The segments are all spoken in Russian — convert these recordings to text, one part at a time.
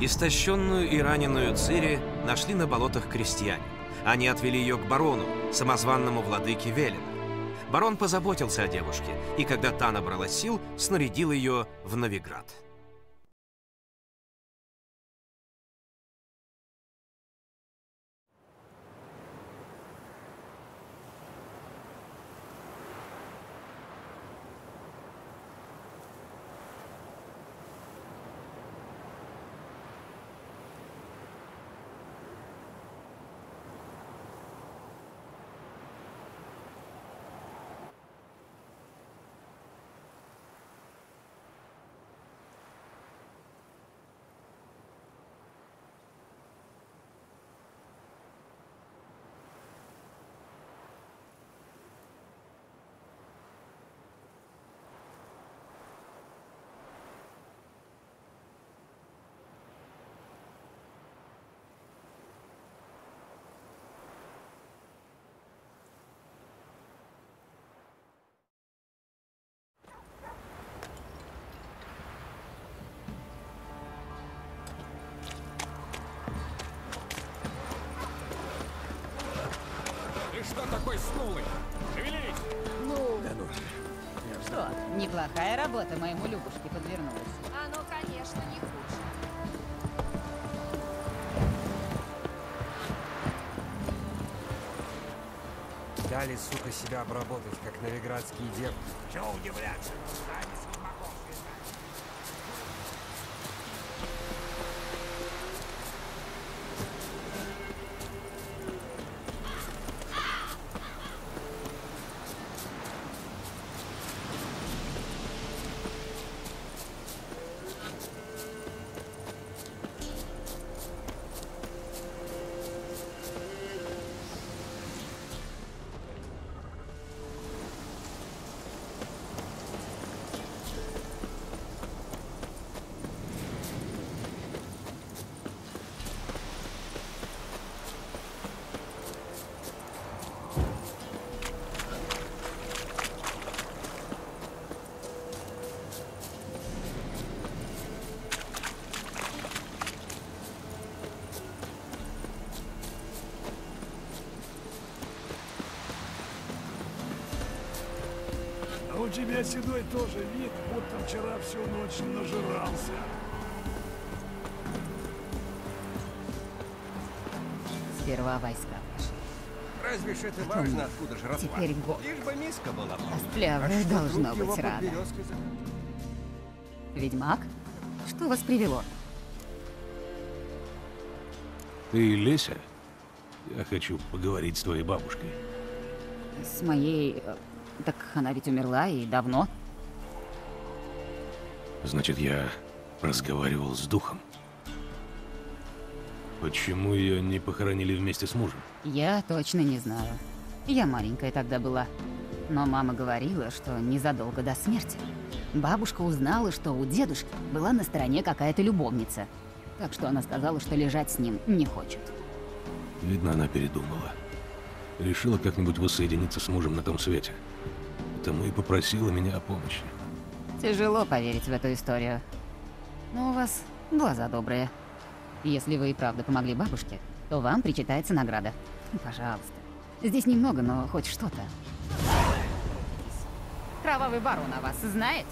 Истощенную и раненую Цири нашли на болотах крестьяне. Они отвели ее к барону, самозванному владыке Велена. Барон позаботился о девушке, и когда та набрала сил, снарядил ее в Новиград. Что такой снулый? Шевелись! Ну, Да ну, что, неплохая работа моему Любушке подвернулась. Оно, конечно, не хуже. дали, сука, себя обработать, как новиградские девки. Чего удивляться? Сами у тебя, Седой, тоже вид, будто вчера всю ночь нажирался. Сперва войска пошли. Разве ж это важно, откуда жратва? Теперь год. Лишь бы миска была. Костлявая что, должно быть рада. Ведьмак? Что вас привело? Ты Леся? Я хочу поговорить с твоей бабушкой. С моей... Так она ведь умерла и давно. Значит, я разговаривал с духом. Почему ее не похоронили вместе с мужем? Я точно не знаю. Я маленькая тогда была. Но мама говорила, что незадолго до смерти. Бабушка узнала, что у дедушки была на стороне какая-то любовница. Так что она сказала, что лежать с ним не хочет. Видно, она передумала. Решила как-нибудь воссоединиться с мужем на том свете. Потому и попросила меня о помощи. Тяжело поверить в эту историю. Но у вас глаза добрые. Если вы и правда помогли бабушке, то вам причитается награда. Пожалуйста. Здесь немного, но хоть что-то. Кровавый барон о вас знает?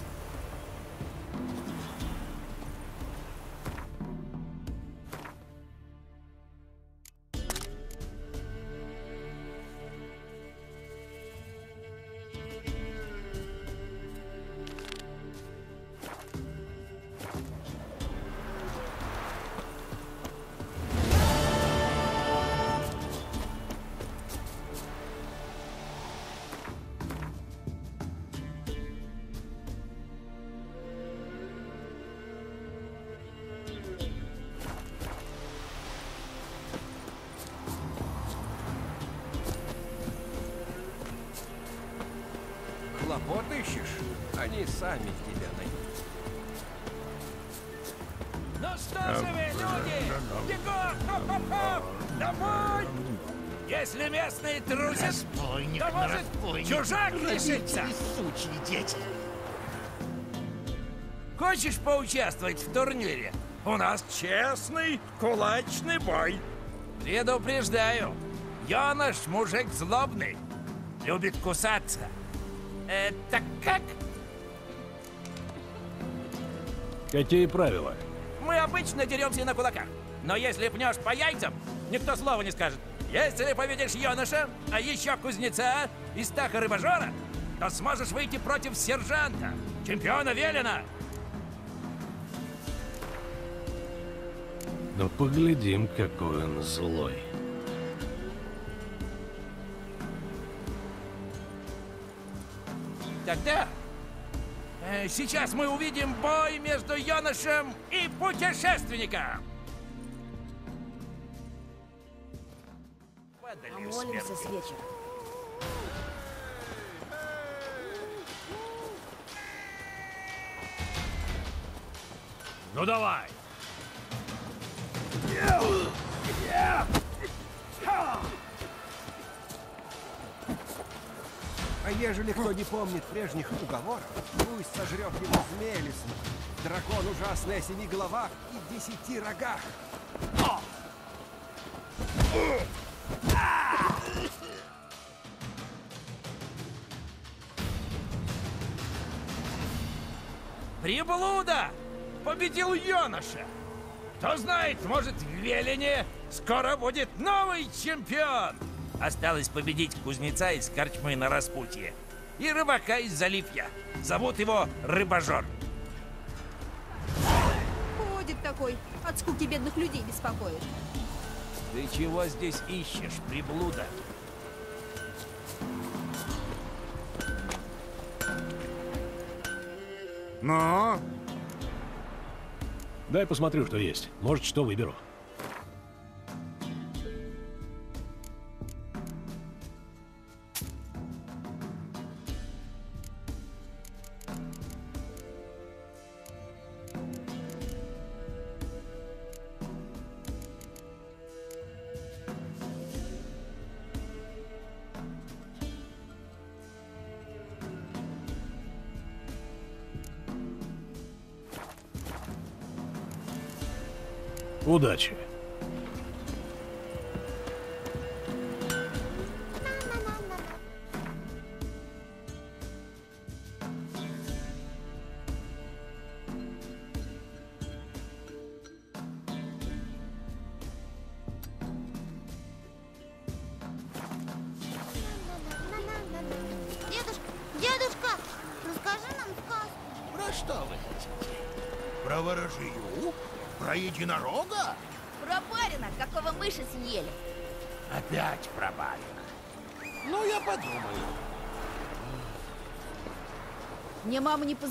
Хочешь поучаствовать в турнире? У нас честный кулачный бой. Предупреждаю, Йоныш мужик злобный, любит кусаться. Это как? Какие правила? Мы обычно деремся на кулаках. Но если пнешь по яйцам, никто слова не скажет. Если победишь Йоныша, а еще кузнеца и стаха рыбажора, то сможешь выйти против сержанта, чемпиона Велена. Ну, поглядим, какой он злой. Тогда э, сейчас мы увидим бой между Йонышем и путешественником. Падалью Молимся смерти. с вечера. Ну давай! А ежели кто не помнит прежних уговоров, пусть сожрет его змея лесной. Дракон ужасный о семи головах и десяти рогах. Приблуда победил Йоныша. Кто знает, может, в Велине скоро будет новый чемпион. Осталось победить кузнеца из корчмы на распутье и рыбака из заливья. Зовут его Рыбажор. Ходит такой, от скуки бедных людей беспокоит. Ты чего здесь ищешь, приблуда? Ну? Дай посмотрю, что есть. Может, что выберу.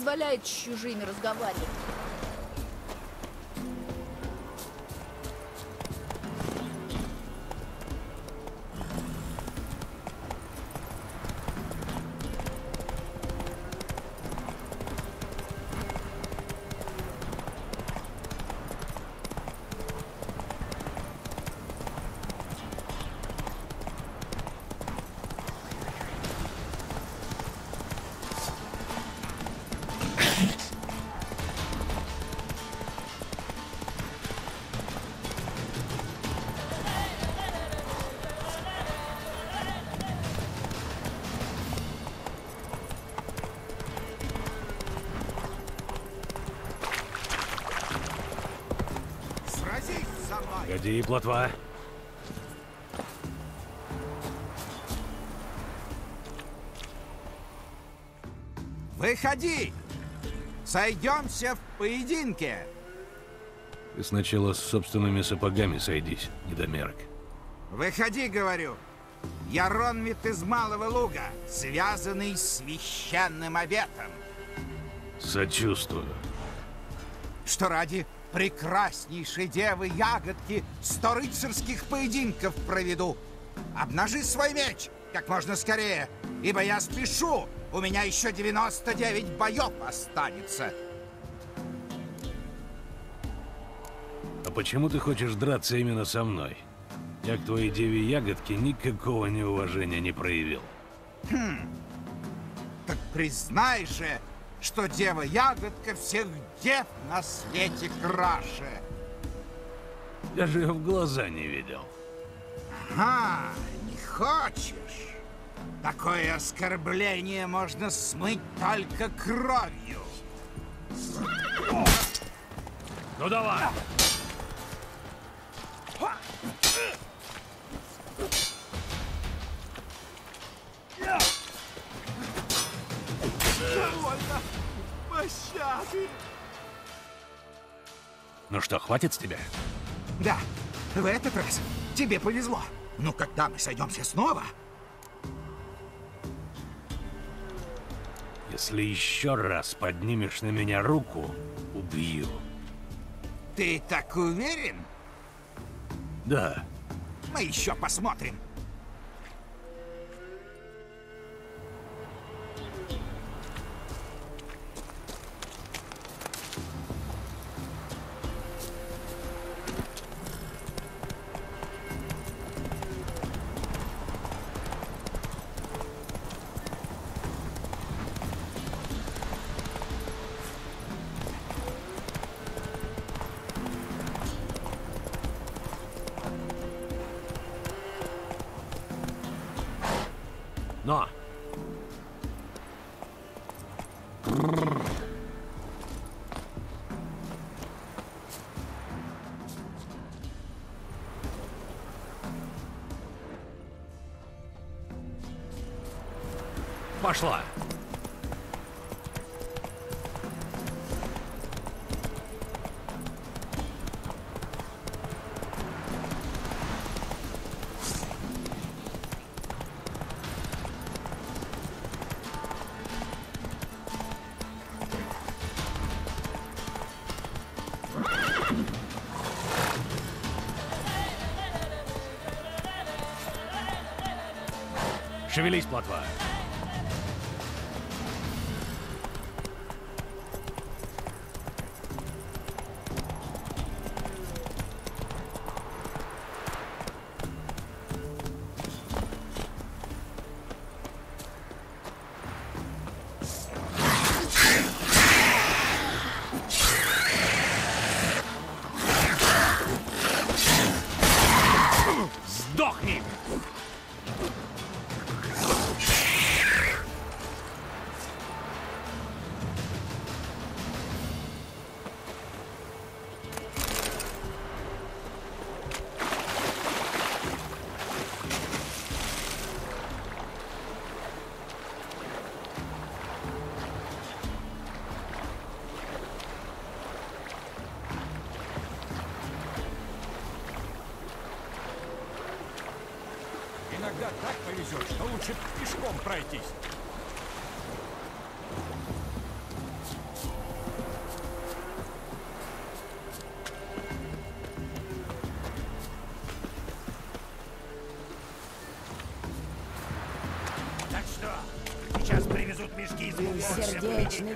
Позволяет с чужими разговаривать. Погоди, плотва. Выходи! Сойдемся в поединке! Ты сначала с собственными сапогами сойдись, недомерок. Выходи, говорю! Я Ронмит из Малого Луга, связанный с священным обетом, Сочувствую. что ради прекраснейшей девы ягодки сто рыцарских поединков проведу. Обнажи свой меч как можно скорее, ибо я спешу, у меня еще 99 боев останется. А почему ты хочешь драться именно со мной? Я к твоей деве ягодке никакого неуважения не проявил. Так признай же, что дева-ягодка всех дев на свете краше. Даже ее в глаза не видел. Ага, не хочешь? Такое оскорбление можно смыть только кровью. Ну давай! Пощады! Ну что, хватит с тебя? Да, в этот раз тебе повезло. Но когда мы сойдемся снова, Если еще раз поднимешь на меня руку, убью. ты так уверен? Да, Мы еще посмотрим. Шевелись, плотва! Сдохни!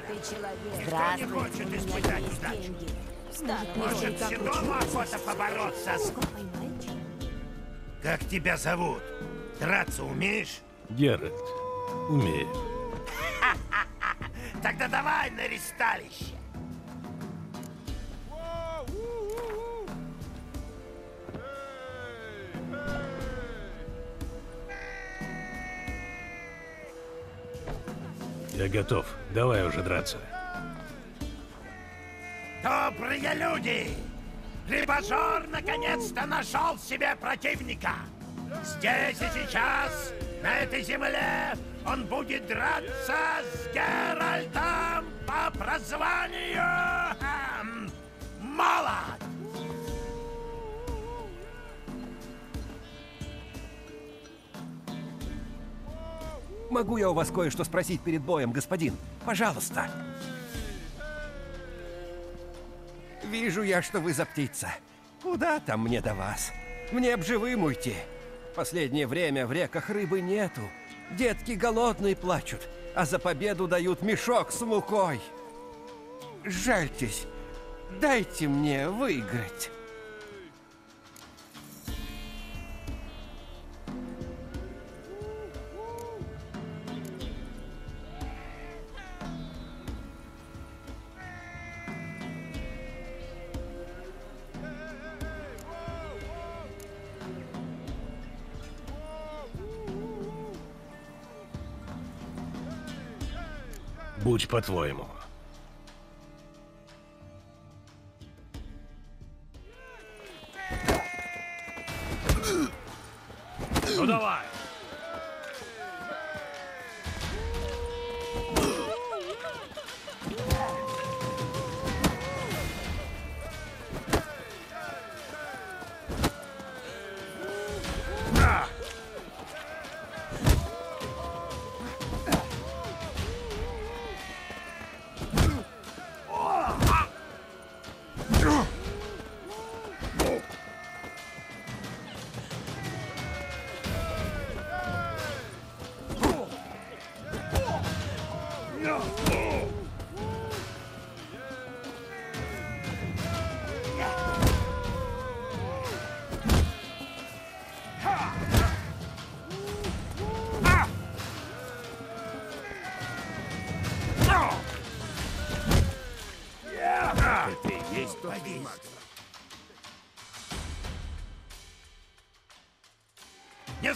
Сердечный ты человек. Никто не хочет у меня испытать удачу. Может, учиться? охота побороться с... Как тебя зовут? Драться умеешь? Геральт, умею. Тогда давай на ресталище. Я готов. Давай уже драться. Добрые люди! Рибажор наконец-то нашел себе противника! Здесь и сейчас, на этой земле, он будет драться с Геральтом по прозванию эм, Молот! Могу я у вас кое-что спросить перед боем, господин? Пожалуйста. Вижу я, что вы за птица. Куда там мне до вас? Мне б живым уйти. Последнее время в реках рыбы нету. Детки голодные плачут, а за победу дают мешок с мукой. Жальтесь, дайте мне выиграть. Будь по-твоему.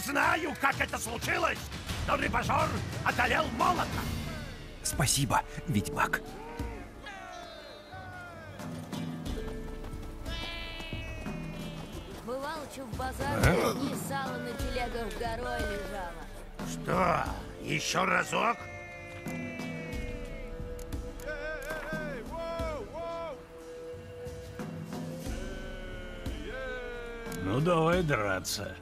Знаю, как это случилось, но рыбажор одолел молота. Спасибо, ведьмак. Бывало, что в базаре и сало на телегах горой лежало. Что, еще разок? Ну давай драться.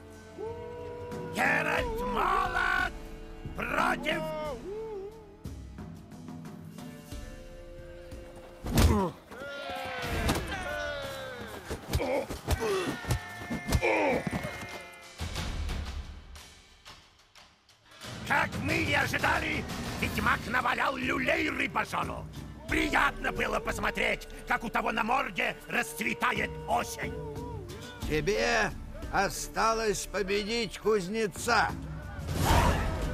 Рыбажору. Приятно было посмотреть, как у того на морде расцветает осень. Тебе осталось победить кузнеца.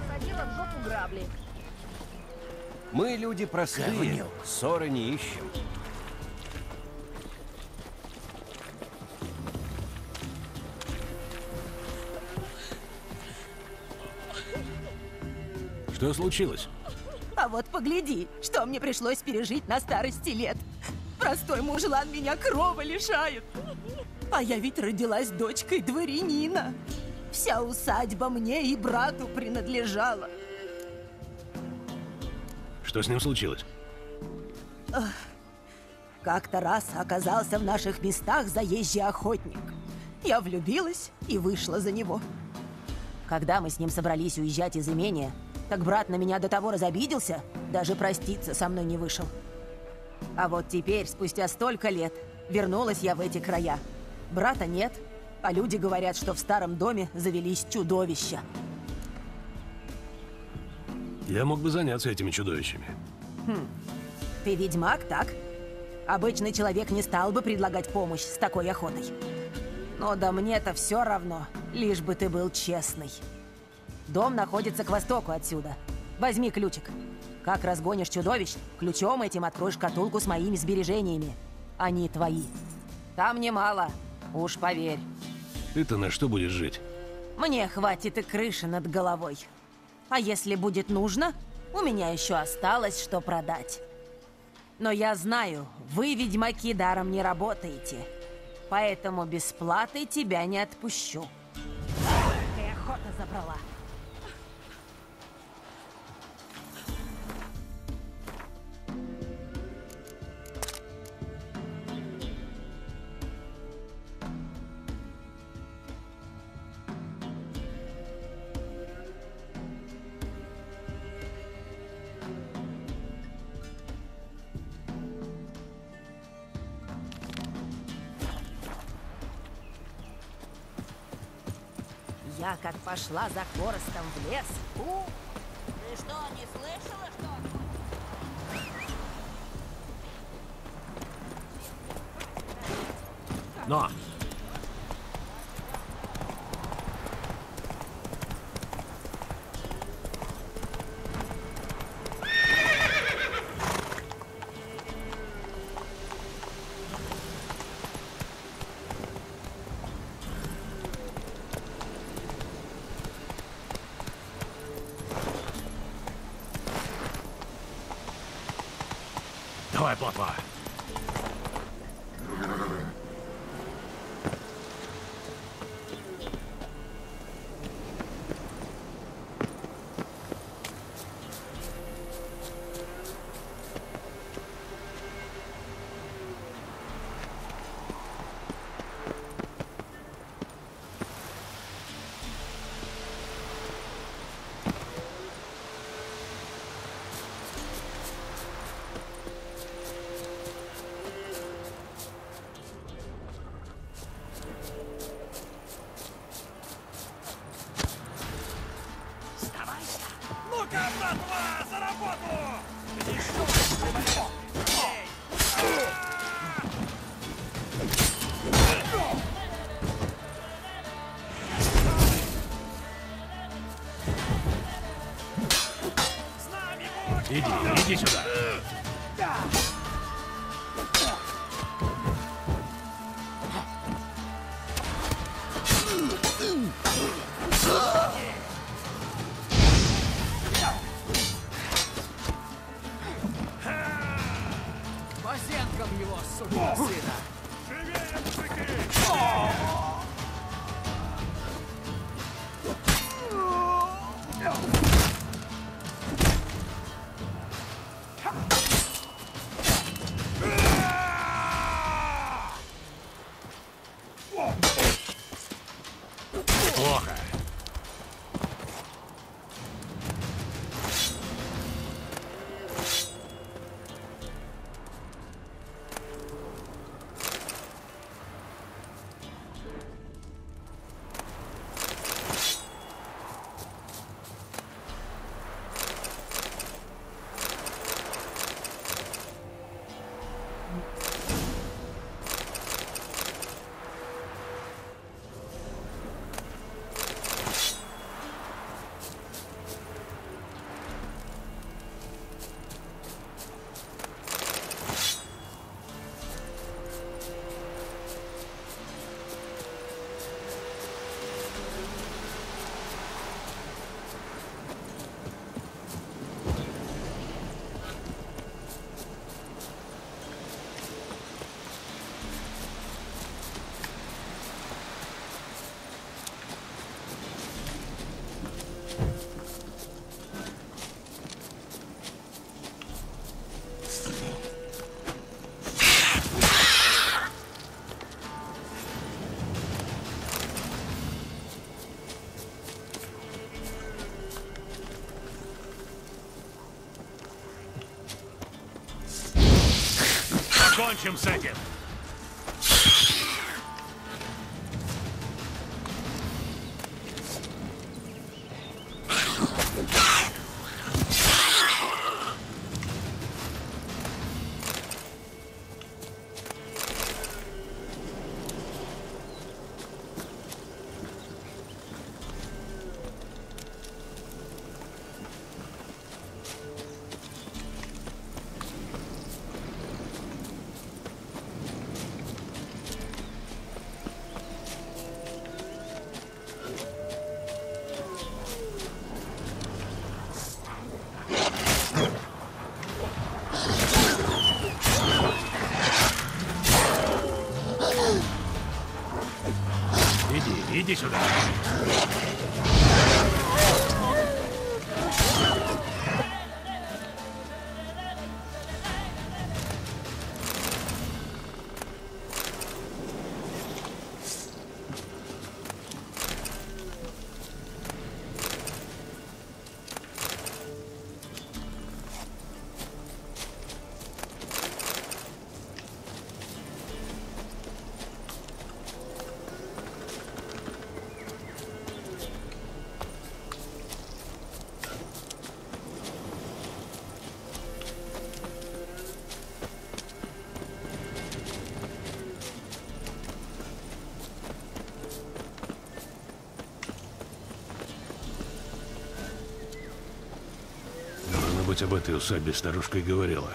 Садила в жопу грабли. Мы люди простые, Говнюк. ссоры не ищем. Что случилось? Вот погляди, что мне пришлось пережить на старости лет. Простой мужлан меня крова лишает. А я ведь родилась дочкой дворянина. Вся усадьба мне и брату принадлежала. Что с ним случилось? Как-то раз оказался в наших местах заезжий охотник. Я влюбилась и вышла за него. Когда мы с ним собрались уезжать из имения, так брат на меня до того разобиделся, даже проститься со мной не вышел. А вот теперь, спустя столько лет, вернулась я в эти края. Брата нет, а люди говорят, что в старом доме завелись чудовища. Я мог бы заняться этими чудовищами. Хм. Ты ведьмак, так? Обычный человек не стал бы предлагать помощь с такой охотой. Но да мне-то все равно, лишь бы ты был честный. Дом находится к востоку отсюда. Возьми ключик. Как разгонишь чудовищ, ключом этим откроешь шкатулку с моими сбережениями. Они твои. Там немало, уж поверь. Ты-то на что будешь жить? Мне хватит и крыши над головой. А если будет нужно, у меня еще осталось что продать. Но я знаю, вы, ведьмаки, даром не работаете. Поэтому без платы тебя не отпущу. Какая охота забрала. Пошла за хворостом в лес. У, Ты что, не слышала, что? Но! Давай, Кончим с этим. Быть, об этой усадьбе старушка говорила.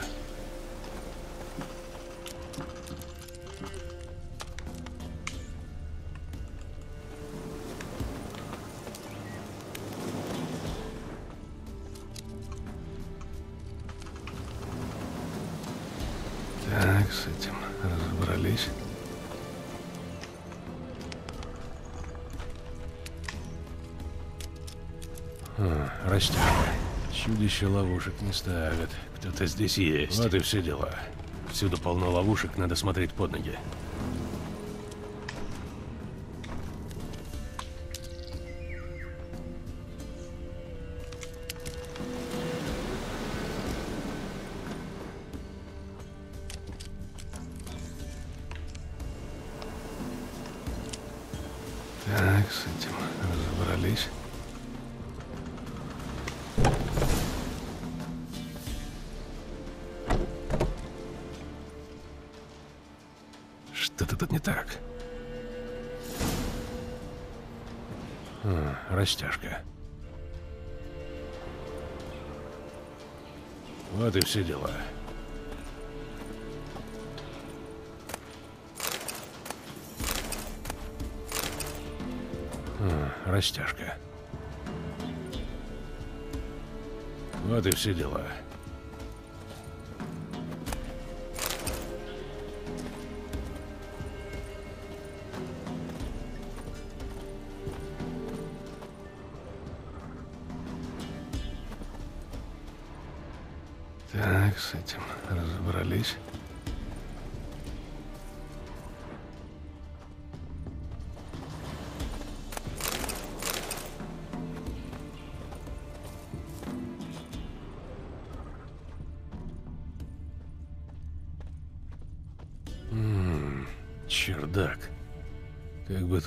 Чудище ловушек не ставят. Кто-то здесь есть. Вот и все дела. Всюду полно ловушек, надо смотреть под ноги. Что-то тут не так. А, растяжка. Вот и все дела. А, растяжка. Вот и все дела.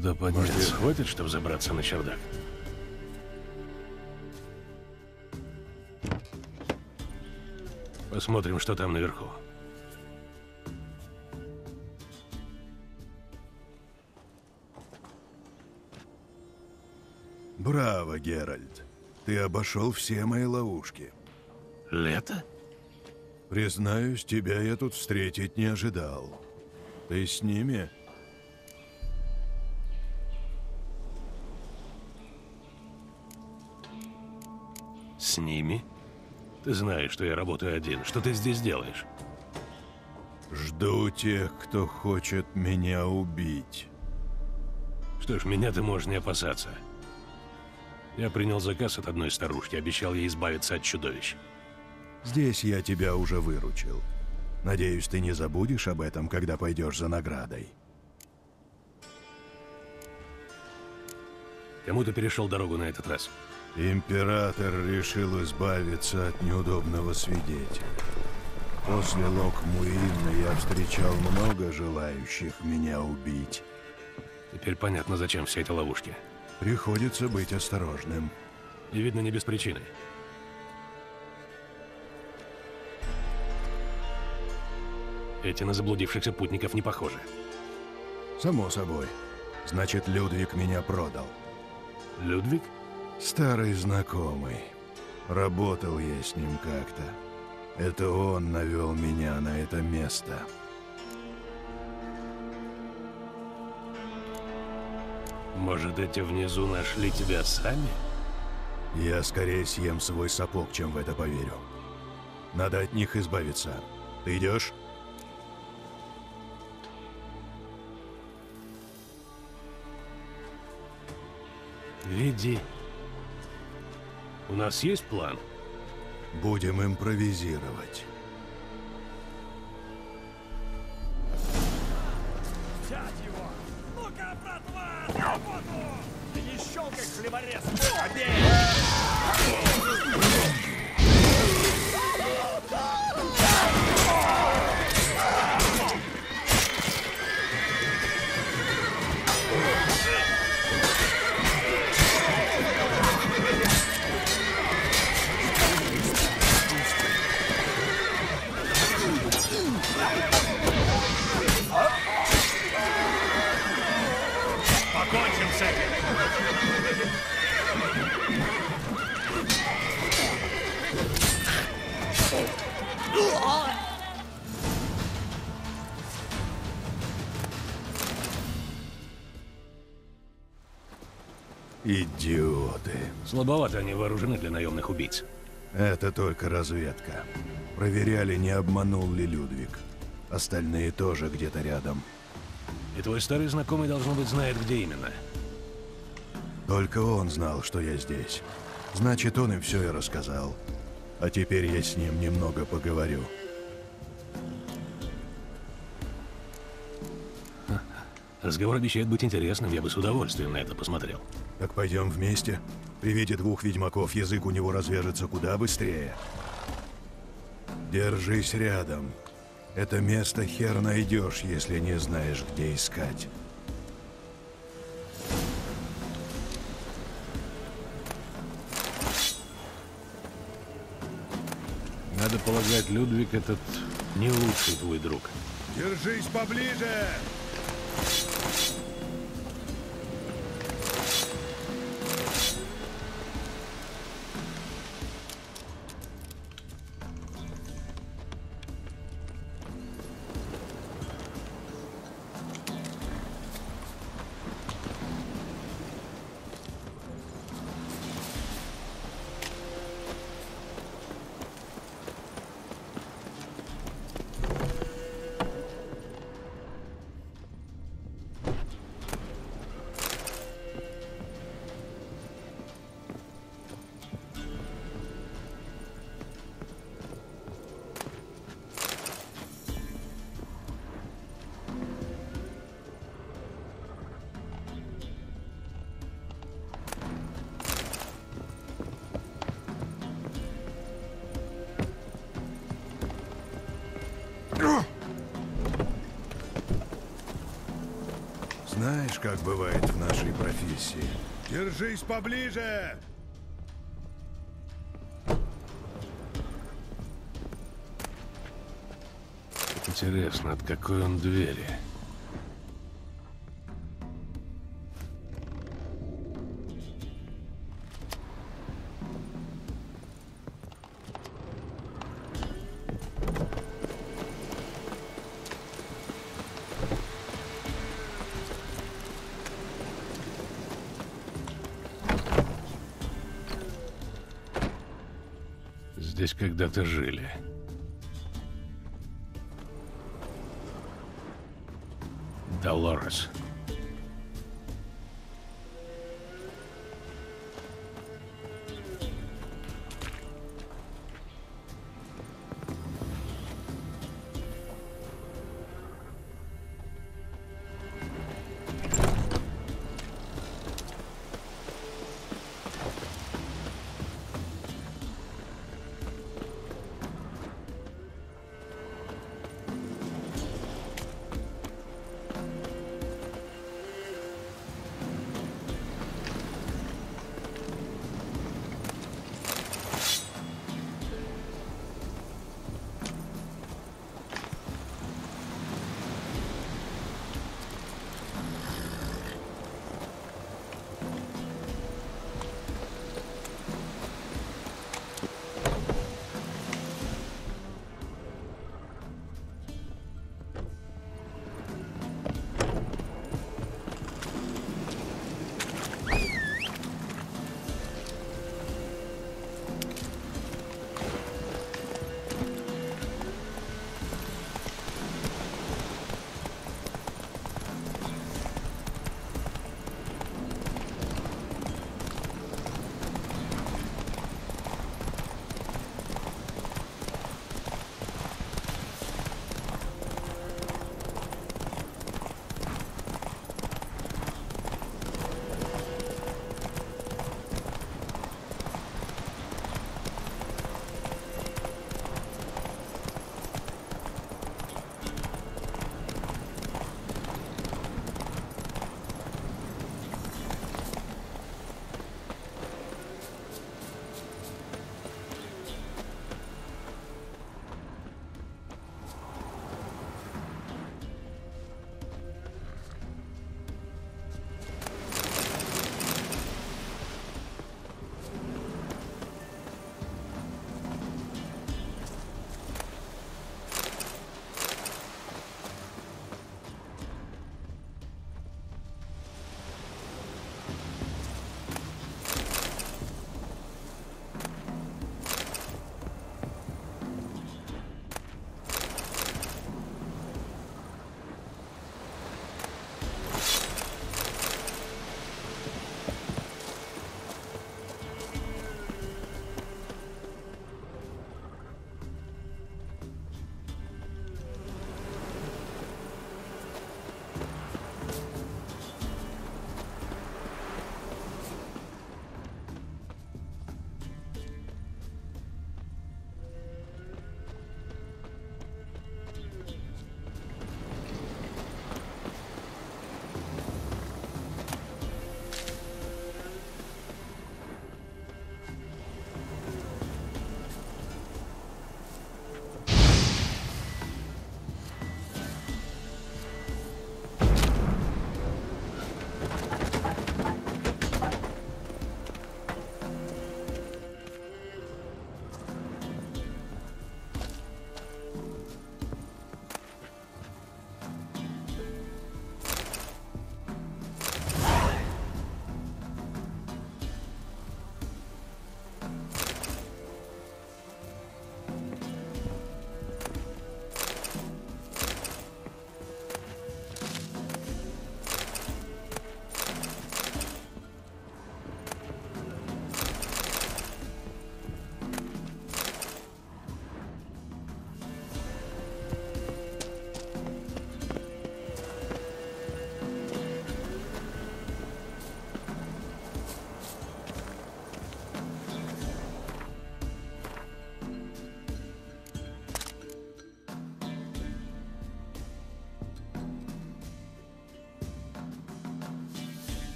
Туда подняться? Может, хватит, чтобы забраться на чердак? Посмотрим, что там наверху. Браво, Геральт. Ты обошел все мои ловушки. Лето? Признаюсь, тебя я тут встретить не ожидал. Ты с ними? Ты знаешь, что я работаю один. Что ты здесь делаешь? Жду тех, кто хочет меня убить. Что ж, меня ты можешь не опасаться. Я принял заказ от одной старушки, обещал ей избавиться от чудовищ. Здесь я тебя уже выручил. Надеюсь, ты не забудешь об этом, когда пойдешь за наградой. Кому ты перешел дорогу на этот раз? Император решил избавиться от неудобного свидетеля. После Лок-Муинна я встречал много желающих меня убить. Теперь понятно, зачем все эти ловушки. Приходится быть осторожным. И видно, не без причины. Эти на заблудившихся путников не похожи. Само собой. Значит, Людвиг меня продал. Людвиг? Старый знакомый. Работал я с ним как-то. Это он навел меня на это место. Может, эти внизу нашли тебя сами? Я скорее съем свой сапог, чем в это поверю. Надо от них избавиться. Ты идешь? Веди. У нас есть план? Будем импровизировать. Слабовато они вооружены для наемных убийц. Это только разведка. Проверяли, не обманул ли Людвиг. Остальные тоже где-то рядом. И твой старый знакомый, должно быть, знает, где именно. Только он знал, что я здесь. Значит, он им все и рассказал. А теперь я с ним немного поговорю. Разговор обещает быть интересным, я бы с удовольствием на это посмотрел. Так пойдем вместе. При виде двух ведьмаков язык у него развяжется куда быстрее. Держись рядом. Это место хер найдешь, если не знаешь, где искать. Надо полагать, Людвиг этот не лучший твой друг. Держись поближе! Как бывает в нашей профессии? Держись поближе! Интересно, от какой он двери? Когда-то жили.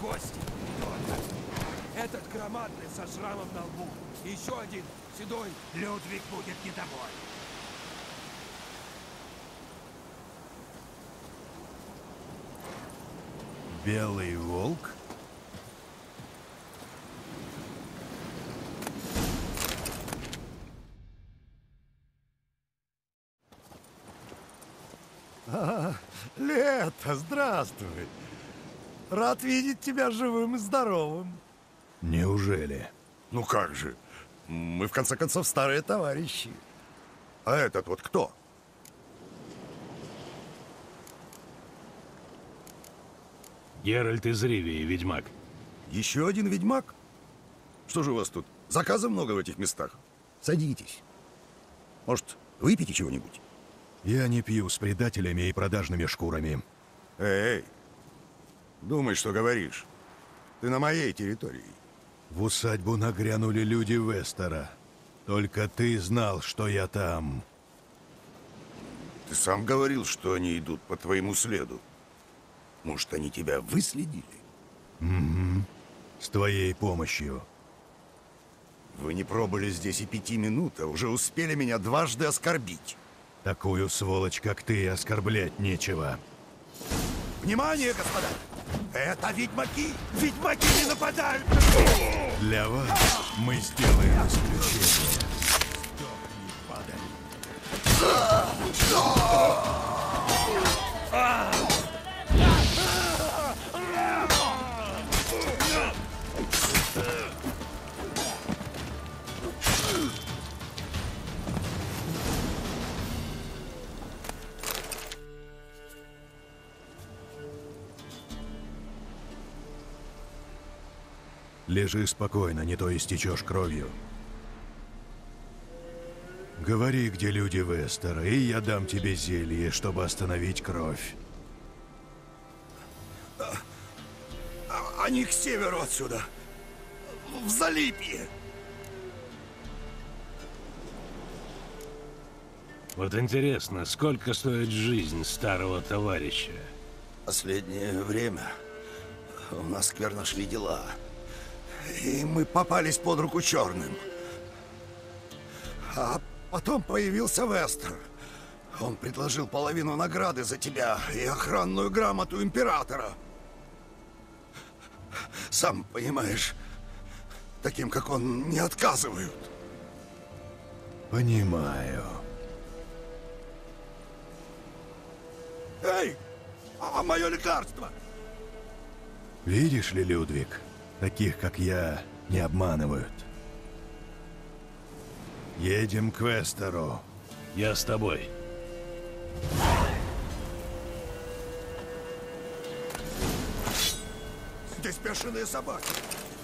Гости. Этот громадный со шрамом на лбу. Еще один седой. Людвиг будет недоволен. Белый волк? А, Лето, здравствуй. Рад видеть тебя живым и здоровым. Неужели? Ну как же, мы в конце концов старые товарищи. А этот вот кто? Геральт из Ривии, ведьмак. Еще один ведьмак? Что же у вас тут? Заказа много в этих местах? Садитесь. Может, выпейте чего-нибудь? Я не пью с предателями и продажными шкурами. Эй, думай, что говоришь. Ты на моей территории. В усадьбу нагрянули люди Вестера. Только ты знал, что я там. Ты сам говорил, что они идут по твоему следу. Может, они тебя выследили? Угу. С твоей помощью. Вы не пробыли здесь и пяти минут, а уже успели меня дважды оскорбить. Такую сволочь, как ты, оскорблять нечего. Внимание, господа! Это ведьмаки! Ведьмаки не нападают! Для вас мы сделаем исключение. Лежи спокойно, не то истечешь кровью. Говори, где люди Вестера, и я дам тебе зелье, чтобы остановить кровь. Они к северу отсюда. В Залипье. Вот интересно, сколько стоит жизнь старого товарища? Последнее время у нас скверно шли дела. И мы попались под руку черным. А потом появился Вестер. Он предложил половину награды за тебя и охранную грамоту императора. Сам понимаешь, таким как он не отказывают. Понимаю. Эй, а мое лекарство? Видишь ли, Людвиг, таких, как я, не обманывают. Едем к Вестеру. Я с тобой. Здесь бешеные собаки.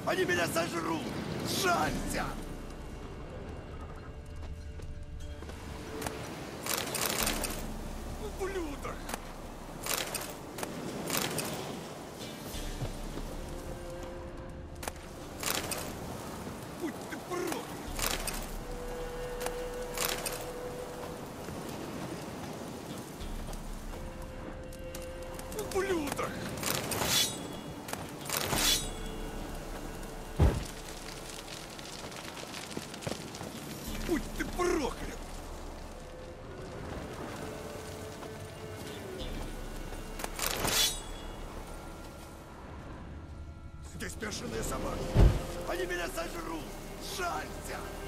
Они меня сожрут. Жалься! Бешеные собаки. Они меня сожрут. Жалься!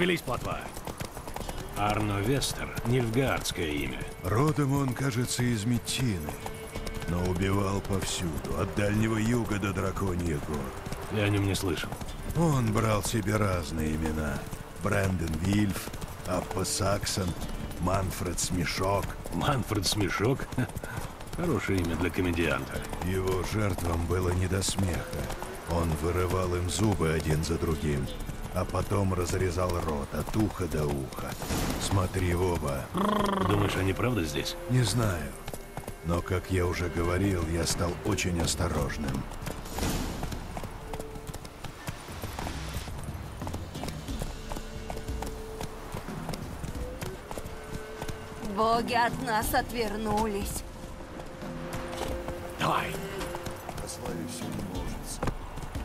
Шевелись, плотва. Арно Вестер — нильфгаардское имя. Родом он, кажется, из Метины, но убивал повсюду, от Дальнего Юга до Драконьих гор. Я о нем не слышал. Он брал себе разные имена. Брэндон Вильф, Аппа Саксон, Манфред Смешок. Манфред Смешок? Хорошее имя для комедианта. Его жертвам было не до смеха. Он вырывал им зубы один за другим. А потом разрезал рот от уха до уха. Смотри в оба. Думаешь, они правда здесь? Не знаю. Но, как я уже говорил, я стал очень осторожным. Боги от нас отвернулись. Давай. Прославить все не может.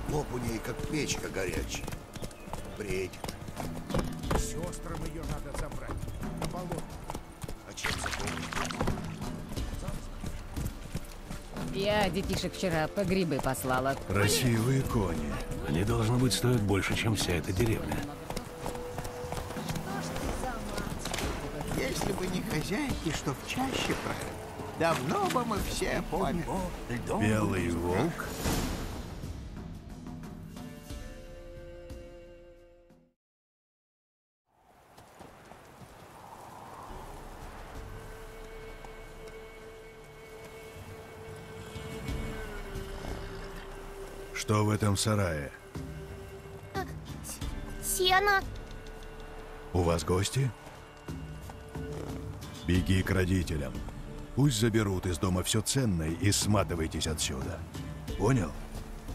Лоб у ней как печка горячая. Бредит. Сестрам ее надо забрать. На болото. А чем запомнить? Я детишек вчера по грибы послала. Красивые кони. Они, должно быть, стоят больше, чем вся эта деревня. Если бы не хозяйки, что в чаще правят, давно бы мы все померли. Белый волк? Что в этом сарае? Сено. У вас гости? Беги к родителям. Пусть заберут из дома все ценное и сматывайтесь отсюда. Понял?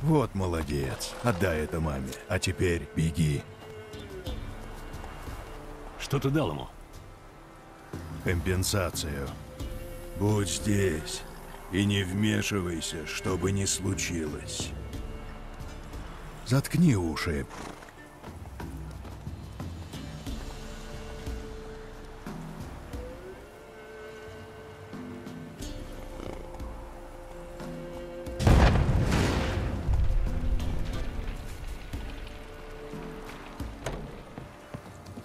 Вот молодец. Отдай это маме. А теперь беги. Что ты дал ему? Компенсацию. Будь здесь и не вмешивайся, что бы ни случилось. Заткни уши.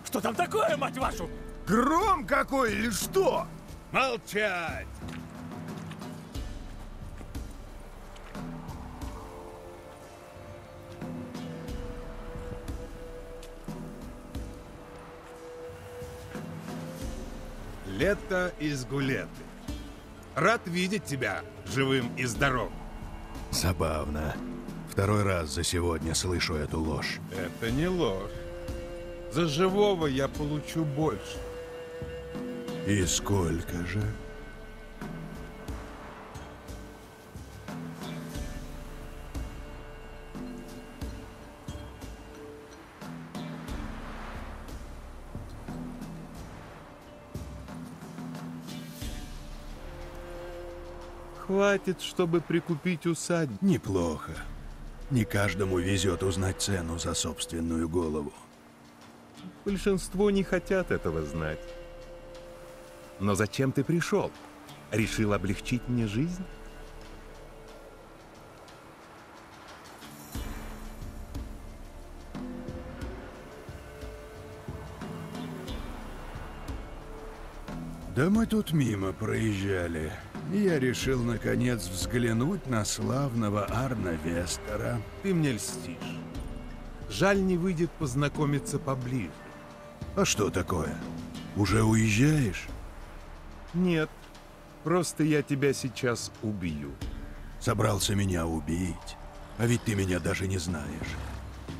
Что там такое, мать вашу? Гром какой или что? Молчать! Лето из Гулеты. Рад видеть тебя живым и здоровым. Забавно. Второй раз за сегодня слышу эту ложь. Это не ложь. За живого я получу больше. И сколько же? Хватит, чтобы прикупить усадьбу. Неплохо. Не каждому везет узнать цену за собственную голову. Большинство не хотят этого знать. Но зачем ты пришел? Решил облегчить мне жизнь? Да мы тут мимо проезжали. Я решил, наконец, взглянуть на славного Арна Вестера. Ты мне льстишь. Жаль, не выйдет познакомиться поближе. А что такое? Уже уезжаешь? Нет, просто я тебя сейчас убью. Собрался меня убить. А ведь ты меня даже не знаешь.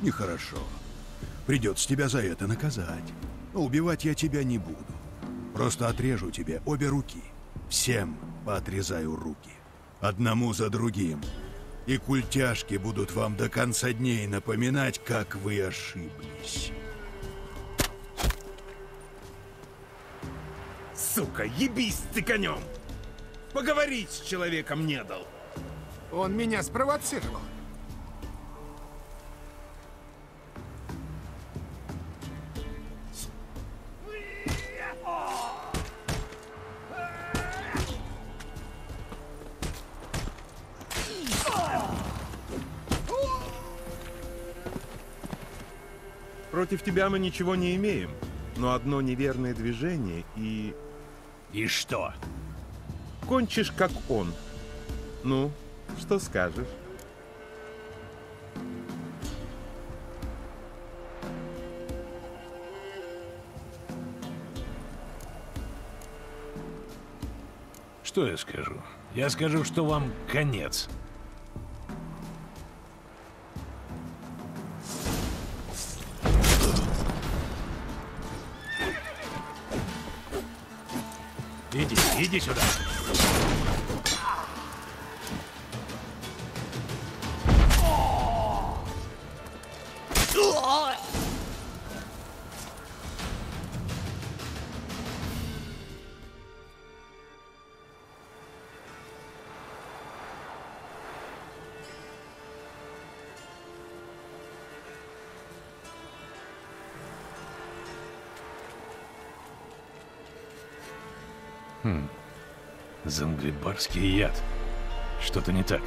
Нехорошо. Придется тебя за это наказать. Но убивать я тебя не буду. Просто отрежу тебе обе руки. Всем поотрезаю руки. Одному за другим. И культяшки будут вам до конца дней напоминать, как вы ошиблись. Сука, ебись ты конем! Поговорить с человеком не дал. Он меня спровоцировал. Тебя мы ничего не имеем. Но одно неверное движение и... И что? Кончишь, как он. Ну, что скажешь? Что я скажу? Я скажу, что вам конец. でしだうん。Занглибарский яд. Что-то не так.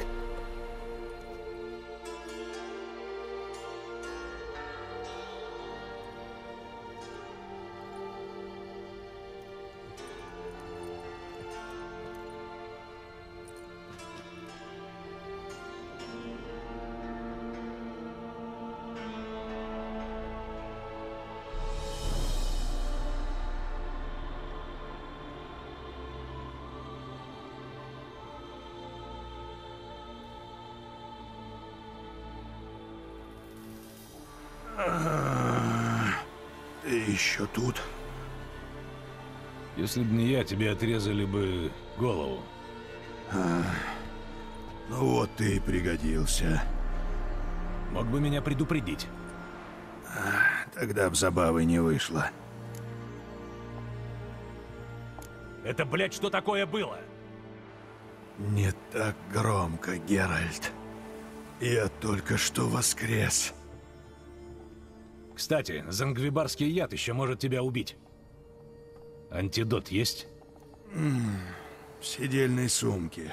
Если бы не я, тебе отрезали бы голову. А, ну вот ты и пригодился. Мог бы меня предупредить. Тогда б забавы не вышло. Это, блядь, что такое было? Не так громко, Геральт. Я только что воскрес. Кстати, зангвибарский яд еще может тебя убить. Антидот есть? В сидельной сумке.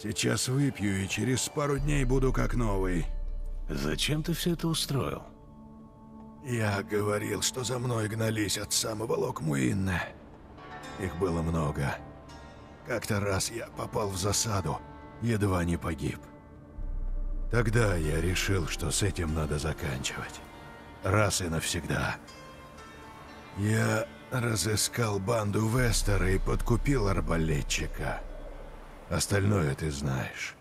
Сейчас выпью и через пару дней буду как новый. Зачем ты все это устроил? Я говорил, что за мной гнались от самого Локмуинна. Их было много. Как-то раз я попал в засаду, едва не погиб. Тогда я решил, что с этим надо заканчивать. Раз и навсегда. Я разыскал банду Вестера и подкупил арбалетчика. Остальное ты знаешь.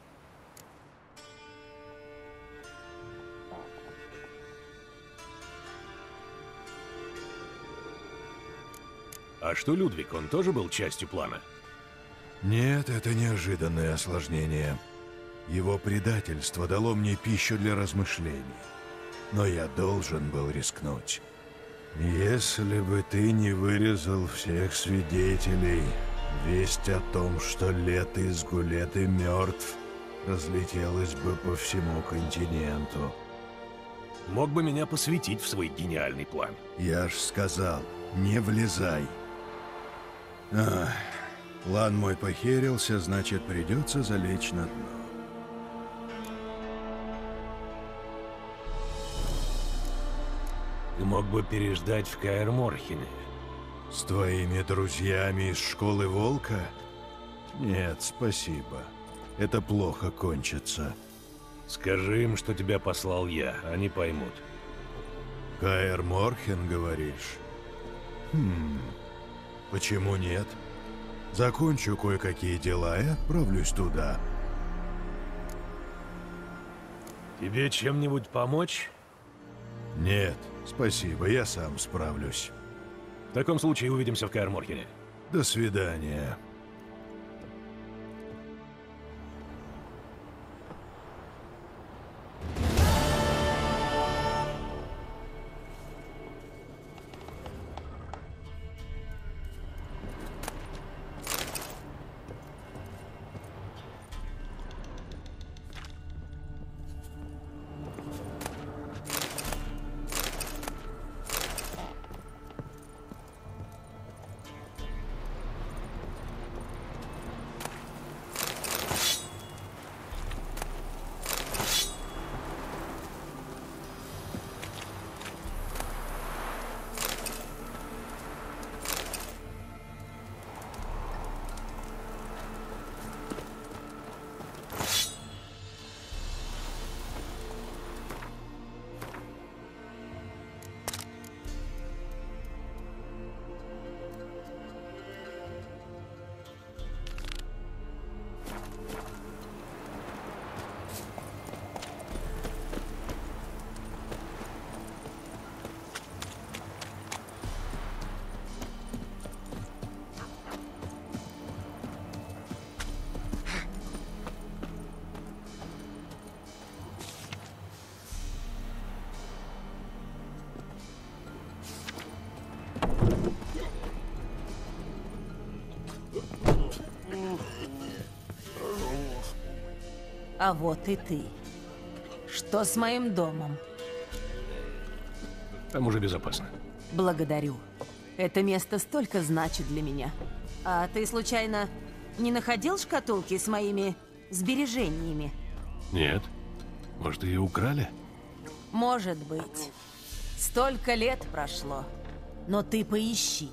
А что Людвиг, он тоже был частью плана? Нет, это неожиданное осложнение. Его предательство дало мне пищу для размышлений. Но я должен был рискнуть. Если бы ты не вырезал всех свидетелей, весть о том, что Лет из Гулеты мертв, разлетелась бы по всему континенту. Мог бы меня посвятить в свой гениальный план. Я ж сказал, не влезай. Ах, план мой похерился, значит, придется залечь на дно. Ты мог бы переждать в Каэр-Морхене. С твоими друзьями из школы Волка? Нет, спасибо. Это плохо кончится. Скажи им, что тебя послал я, они поймут. Каэр Морхен, говоришь? Хм, почему нет? Закончу кое-какие дела и отправлюсь туда. Тебе чем-нибудь помочь? Нет, спасибо, я сам справлюсь. В таком случае увидимся в Каэр-Морхене. До свидания. А вот и ты. Что с моим домом? Там уже безопасно. Благодарю. Это место столько значит для меня. А ты, случайно, не находил шкатулки с моими сбережениями? Нет. Может, ее украли? Может быть. Столько лет прошло. Но ты поищи.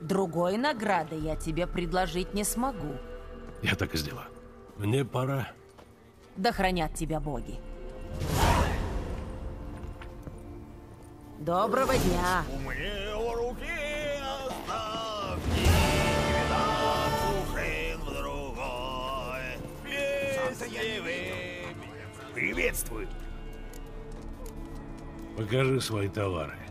Другой награды я тебе предложить не смогу. Я так и сделаю. Мне пора. Да хранят тебя боги. Доброго дня. Приветствую. Покажи свои товары.